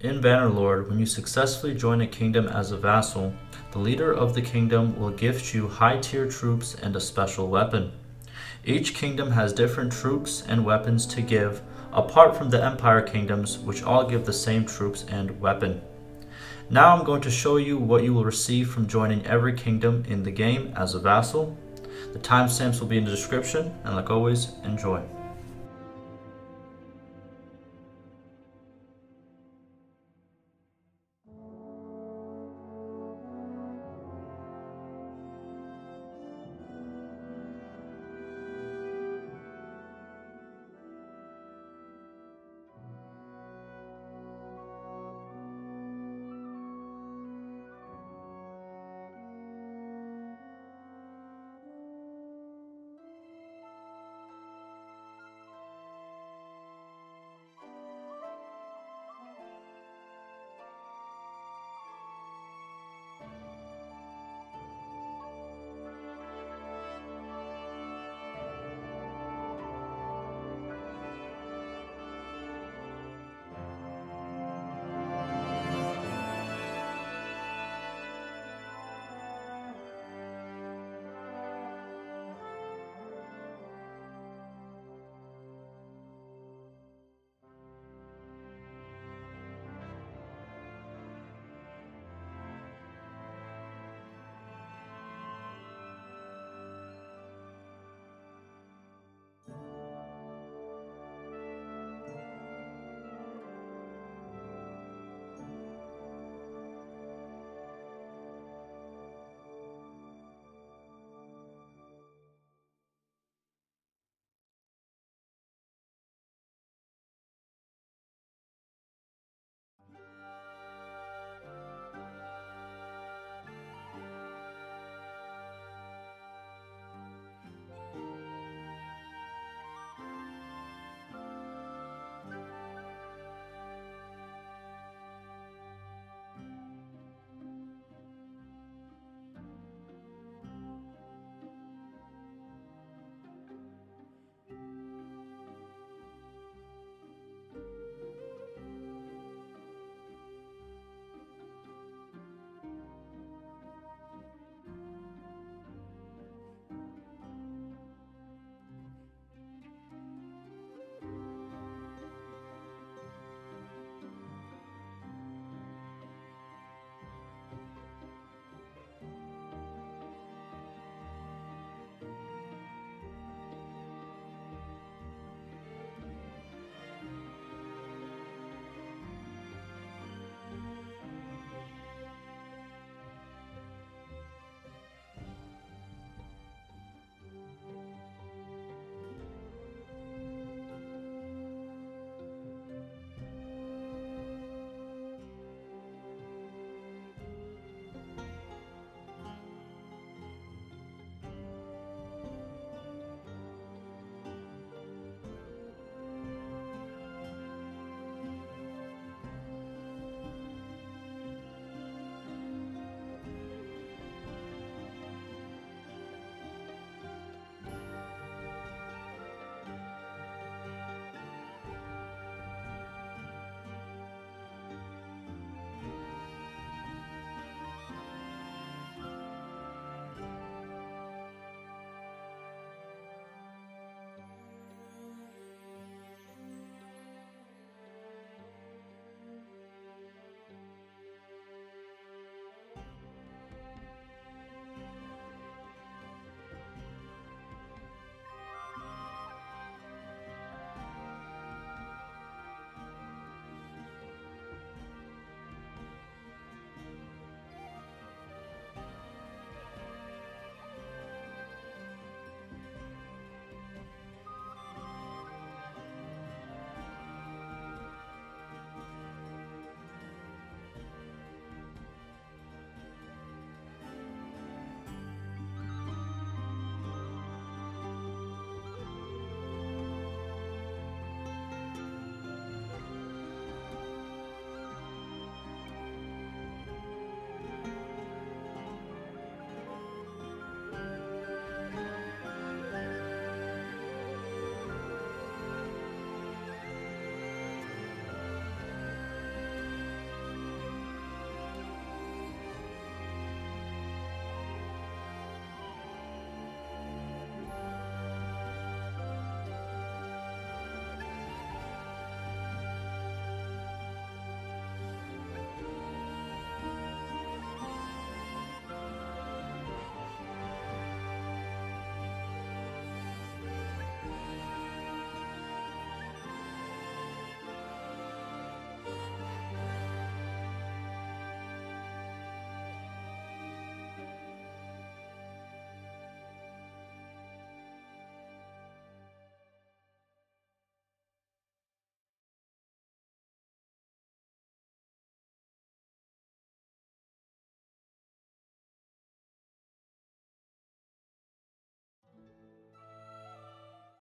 In Bannerlord, when you successfully join a kingdom as a vassal, the leader of the kingdom will gift you high tier troops and a special weapon. Each kingdom has different troops and weapons to give, apart from the Empire kingdoms, which all give the same troops and weapon. Now I'm going to show you what you will receive from joining every kingdom in the game as a vassal. The timestamps will be in the description, and like always, enjoy.